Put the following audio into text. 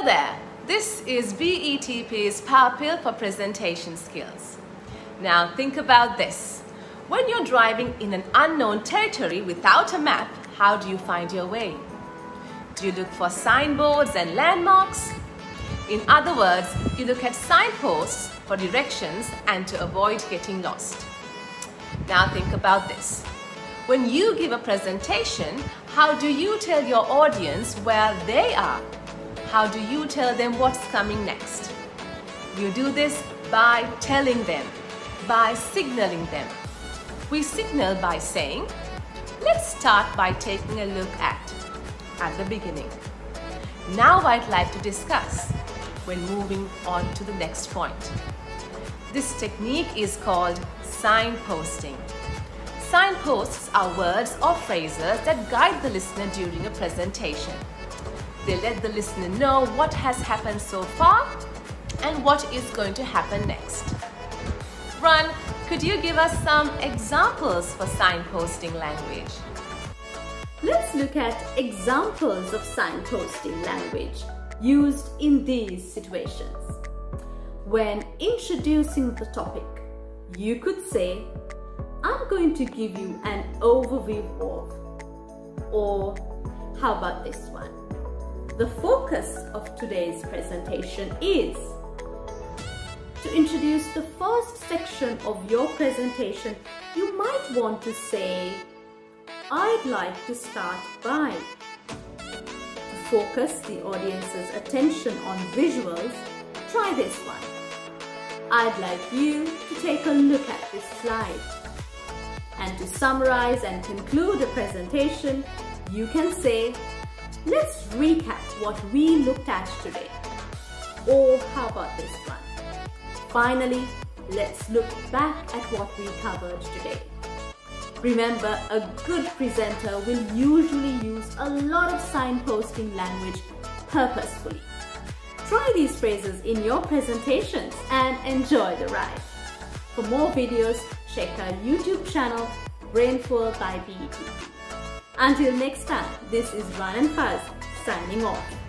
Hello there, this is BETP's Power Pill for Presentation Skills. Now think about this. When you're driving in an unknown territory without a map, how do you find your way? Do you look for signboards and landmarks? In other words, you look at signposts for directions and to avoid getting lost. Now think about this. When you give a presentation, how do you tell your audience where they are? How do you tell them what's coming next? You do this by telling them, by signaling them. We signal by saying, let's start by taking a look at, at the beginning. Now I'd like to discuss when moving on to the next point. This technique is called signposting. Signposts are words or phrases that guide the listener during a presentation. They let the listener know what has happened so far and what is going to happen next. Ron, could you give us some examples for signposting language? Let's look at examples of signposting language used in these situations. When introducing the topic, you could say, I'm going to give you an overview of, or how about this one? The focus of today's presentation is to introduce the first section of your presentation, you might want to say, I'd like to start by. To focus the audience's attention on visuals, try this one. I'd like you to take a look at this slide. And to summarize and conclude a presentation, you can say, Let's recap what we looked at today. Or how about this one? Finally, let's look back at what we covered today. Remember, a good presenter will usually use a lot of signposting language purposefully. Try these phrases in your presentations and enjoy the ride. For more videos, check our YouTube channel, Brain Fuel by BETP. Until next time, this is Run and Fuzz signing off.